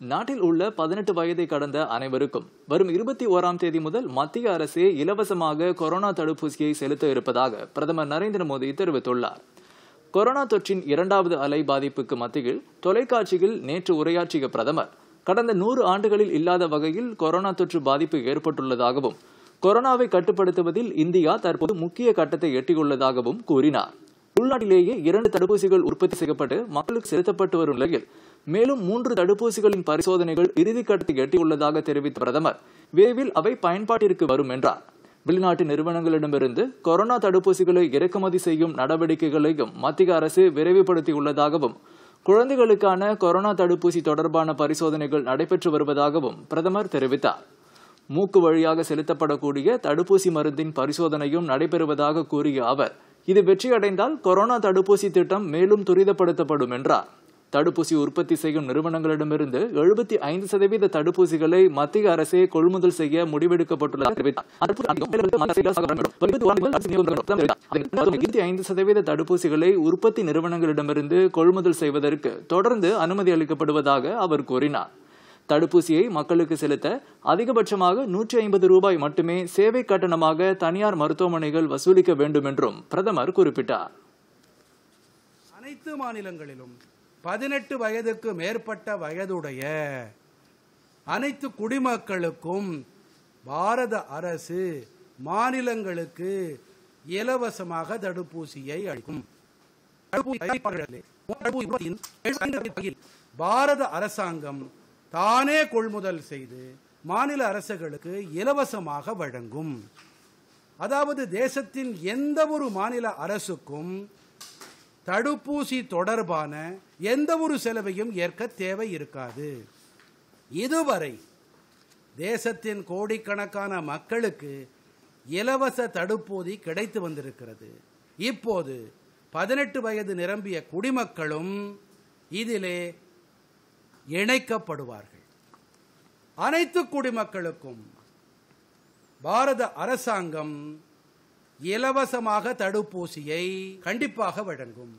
நாட்டில் உள்ள பதினெட்டு வயதை கடந்த அனைவருக்கும் வரும் இருபத்தி ஓராம் தேதி முதல் மத்திய அரசே இலவசமாக கொரோனா தடுப்பூசியை செலுத்த இருப்பதாக பிரதமர் நரேந்திர மோடி தெரிவித்துள்ளார். கொரோனா தொற்றின் இரண்டாவது அலை பாதிப்புக்கு மத்தியில் தொலைக்காட்சியில் நேற்று உரையாற்றிய பிரதமர் கடந்த நூறு ஆண்டுகளில் இல்லாத வகையில் கொரோனா தொற்று பாதிப்பு ஏற்பட்டுள்ளதாகவும் கொரோனாவை கட்டுப்படுத்துவதில் இந்தியா தற்போது முக்கிய கட்டத்தை எட்டியுள்ளதாகவும் கூறினார். உள்நாட்டிலேயே இரண்டு தடுப்பூசிகள் உற்பத்தி செய்யப்பட்டு மக்களுக்கு செலுத்தப்பட்டு வரும் நிலையில் மேலும் மூன்று தடுப்பூசிகளின் பரிசோதனைகள் இறுதிக்கட்டத்தை எட்டியுள்ளதாக தெரிவித்த பிரதமர் விரைவில் அவை பயன்பாட்டிற்கு வரும் என்றார். வெளிநாட்டு நிறுவனங்களிடமிருந்து கொரோனா தடுப்பூசிகளை இறக்குமதி செய்யும் நடவடிக்கைகளையும் மத்திய அரசு விரைவுபடுத்தியுள்ளதாகவும் குழந்தைகளுக்கான கொரோனா தடுப்பூசி தொடர்பான பரிசோதனைகள் நடைபெற்று வருவதாகவும் பிரதமர் தெரிவித்தார். மூக்கு வழியாக செலுத்தப்படக்கூடிய தடுப்பூசி மருந்தின் பரிசோதனையும் நடைபெறுவதாக கூறிய அவர் இது வெற்றியடைந்தால் கொரோனா தடுப்பூசி திட்டம் மேலும் துரிதப்படுத்தப்படும் என்றார். தடுப்பூசி உற்பத்தி செய்யும் நிறுவனங்களிடமிருந்து எழுபத்தி ஐந்து சதவீத தடுப்பூசிகளை மத்திய அரசே கொள்முதல் செய்ய முடிவெடுக்கப்பட்டுள்ளது ஐந்து சதவீத தடுப்பூசிகளை உற்பத்தி நிறுவனங்களிடமிருந்து கொள்முதல் செய்வதற்கு தொடர்ந்து அனுமதி அளிக்கப்படுவதாக அவர் கூறினார். தடுப்பூசியை மக்களுக்கு செலுத்த அதிகபட்சமாக நூற்றி ஐம்பது ரூபாய் மட்டுமே சேவை கட்டணமாக தனியார் மருத்துவமனைகள் வசூலிக்க வேண்டும் என்றும் பிரதமர் குறிப்பிட்டார். அனைத்து மாநிலங்களிலும் பதினெட்டு வயதுக்கு மேற்பட்ட வயதுடைய அனைத்து குடிமக்களுக்கும் பாரத அரசு மாநிலங்களுக்கு இலவசமாக தடுப்பூசியை அளிக்கும். பாரத அரசாங்கம் தானே கொள்முதல் செய்து மாநில அரசுகளுக்கு இலவசமாக வழங்கும். அதாவது தேசத்தின் எந்த ஒரு மாநில அரசுக்கும் தடுப்பூசி தொடர்பான எந்த ஒரு செலவையும் ஏற்க தேவை இருக்காது. இதுவரை தேசத்தின் கோடிக்கணக்கான மக்களுக்கு இலவச தடுப்பூசி கிடைத்து வந்திருக்கிறது. இப்போது பதினெட்டு வயது நிரம்பிய குடிமக்களும் இதிலே இணைக்கப்படுவார்கள். அனைத்து குடிமக்களுக்கும் பாரத அரசாங்கம் இலவசமாக தடுப்பூசியை கண்டிப்பாக வழங்கும்.